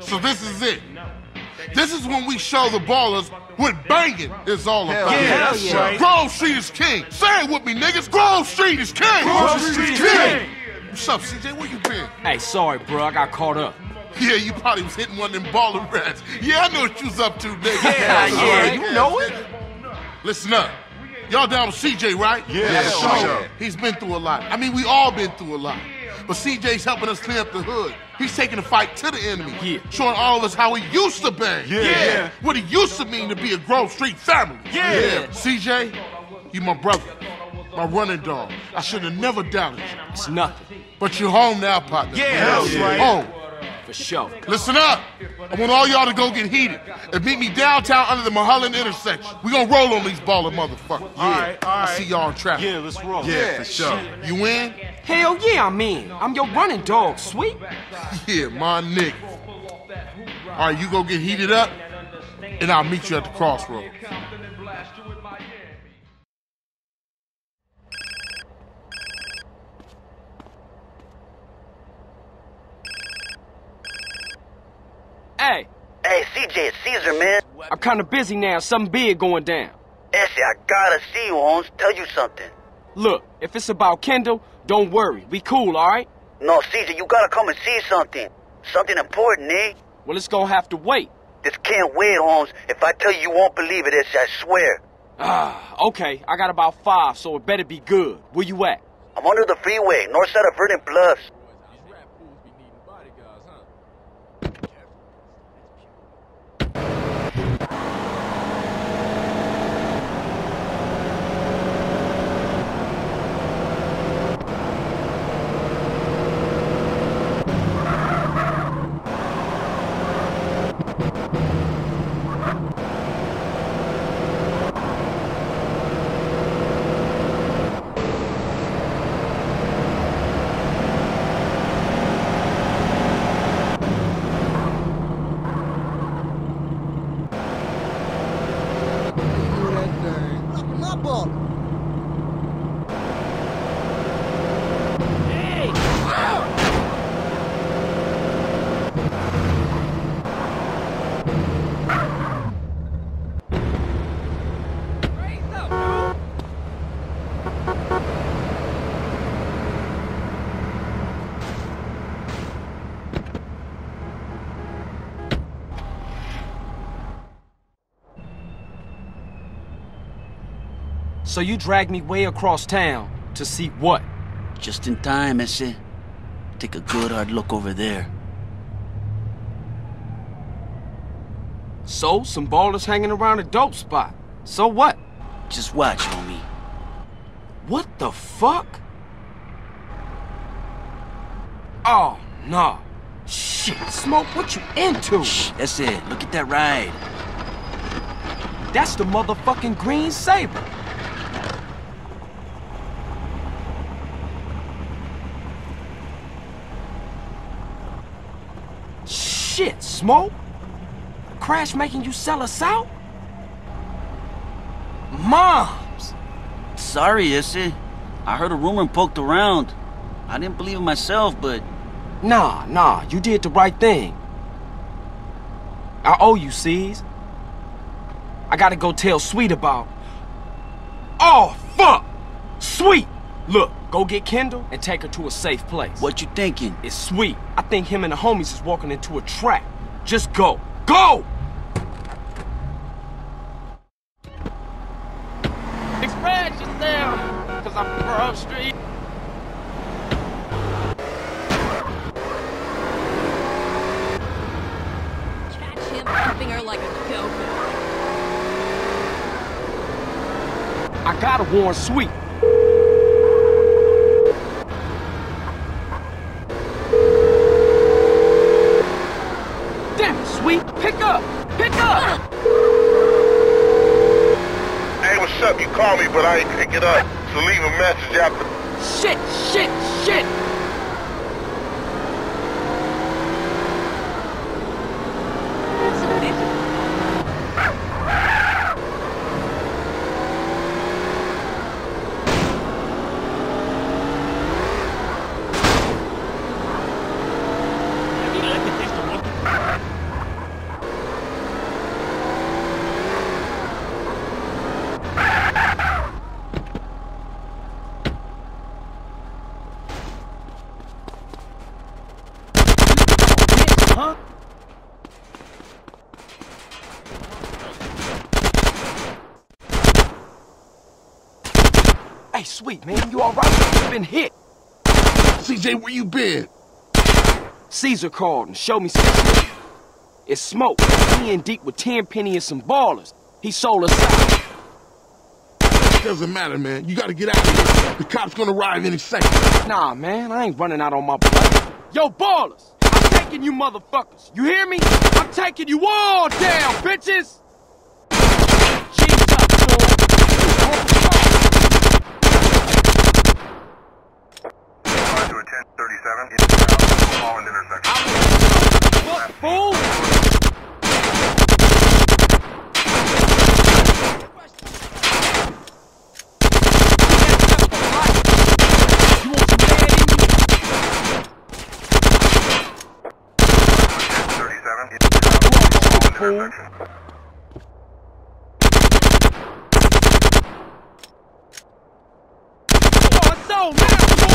So this is it. This is when we show the ballers what banging is all about. yeah, that's right. Grove Street is king. Say it with me, niggas. Grove Street is king. Grove Street is king. What's up, CJ? Where you been? Hey, sorry, bro. I got caught up. Yeah, you probably was hitting one of them baller rats. Yeah, I know what you was up to, nigga. Yeah, yeah, you know it. Listen up. Y'all down with CJ, right? Yeah, So, sure. He's been through a lot. I mean, we all been through a lot. But CJ's helping us clean up the hood. He's taking the fight to the enemy. Yeah. Showing all of us how he used to bang. Yeah, yeah. What it used to mean to be a Grove Street family. Yeah. CJ, you my brother. My running dog. I should have never doubted you. It's nothing. But you're home now, partner. Yeah, that's right. Home. For sure. Listen up. I want all y'all to go get heated and meet me downtown under the Mulholland intersection. We gonna roll on these baller motherfuckers. All right, all I right. see y'all in traffic. Yeah, let's roll. Yeah, for sure. You in? Hell yeah, I'm in. I'm your running dog, sweet. Yeah, my nigga. All right, you go get heated up, and I'll meet you at the crossroads. Hey, Hey, CJ, it's Caesar, man. I'm kinda busy now. Something big going down. Essie, I gotta see you, Holmes. Tell you something. Look, if it's about Kendl, don't worry. We cool, alright? No, Caesar, you gotta come and see something. Something important, eh? Well, it's gonna have to wait. This can't wait, Holmes. If I tell you, you won't believe it, it's, I swear. Ah, okay. I got about five, so it better be good. Where you at? I'm under the freeway, north side of Vernon Bluffs. So you dragged me way across town to see what? Just in time, ese. Take a good hard look over there. So, some ballers hanging around a dope spot. So what? Just watch, homie. What the fuck? Oh, no. Shit, Smoke, what you into? Shh, it. look at that ride. That's the motherfucking Green Sabre. Shit, Smoke. Crash making you sell us out? Moms! Sorry, ese. I heard a rumor and poked around. I didn't believe it myself, but Nah, nah, you did the right thing. I owe you, C's. I gotta go tell Sweet about. Oh, fuck! Sweet! Look, go get Kendl and take her to a safe place. what you thinking? It's Sweet. I think him and the homies is walking into a trap. Just go. Go! Express yourself, cause I'm from Street. Catch him pumping her like a go-go. I gotta warn Sweet. Damn it, Sweet. Pick up! Pick up! Hey, what's up? You called me, but I ain't pick it up. So leave a message after. Shit, shit, shit! huh? Hey, sweet man, you alright? You been hit. CJ, where you been? Caesar called and showed me some It's smoke. He in deep with Tenpenny and some ballers. He sold us out. Doesn't matter, man. You gotta get out of here. The cops gonna arrive any second. Nah, man, I ain't running out on my blood. Yo, ballers! I'm taking you motherfuckers. You hear me? I'm taking you all down, bitches! G's up, fool. 5 to a 1037, eastbound, Holland intersection. Fuck, fool! You want some bad in you? 37, eastbound, Holland intersection. Oh, it's so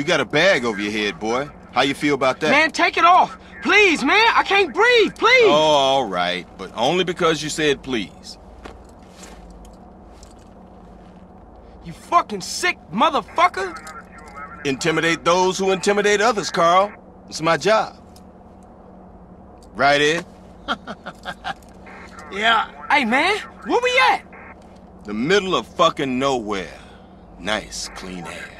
You got a bag over your head, boy. How you feel about that? Man, take it off. Please, man. I can't breathe. Please. Oh, all right, but only because you said please. You fucking sick motherfucker. Intimidate those who intimidate others, Carl. It's my job. Right, Ed? Yeah. Hey, man. Where we at? The middle of fucking nowhere. Nice, clean air.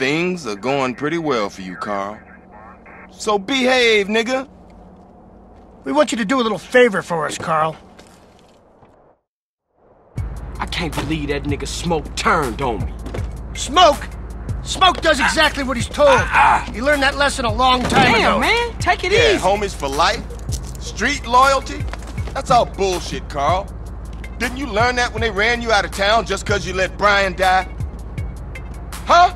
Things are going pretty well for you, Carl. So behave, nigga. We want you to do a little favor for us, Carl. I can't believe that nigga Smoke turned on me. Smoke! Smoke does exactly what he's told. Ah, ah. He learned that lesson a long time ago. Damn, man. Take it Yeah, easy. homies for life. Street loyalty. That's all bullshit, Carl. Didn't you learn that when they ran you out of town just because you let Brian die? Huh?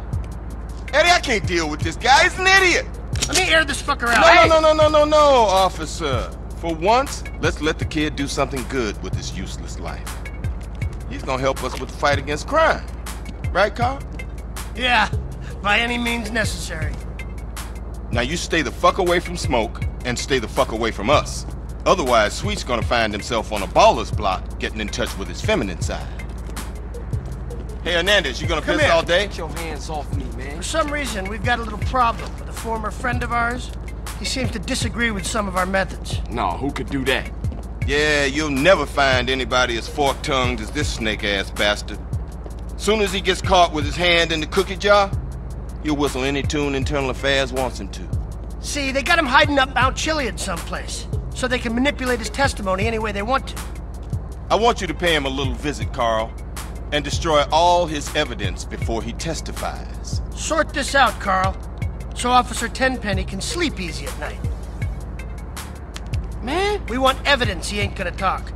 Eddie, I can't deal with this guy. He's an idiot. Let me air this fucker out. No, Hey! no, no, no, no, no, no, officer. For once, let's let the kid do something good with his useless life. He's gonna help us with the fight against crime. Right, Carl? Yeah, by any means necessary. Now you stay the fuck away from smoke and stay the fuck away from us. Otherwise, Sweet's gonna find himself on a baller's block getting in touch with his feminine side. Hey, Hernandez, you gonna Come piss here. all day? Get your hands off me, man. For some reason, we've got a little problem with a former friend of ours. He seems to disagree with some of our methods. No, who could do that? Yeah, you'll never find anybody as fork-tongued as this snake-ass bastard. Soon as he gets caught with his hand in the cookie jar, he'll whistle any tune Internal Affairs wants him to. See, they got him hiding up Mount Chiliad someplace, so they can manipulate his testimony any way they want to. I want you to pay him a little visit, Carl, and destroy all his evidence before he testifies. Sort this out, Carl, so Officer Tenpenny can sleep easy at night. Man, We want evidence he ain't gonna talk.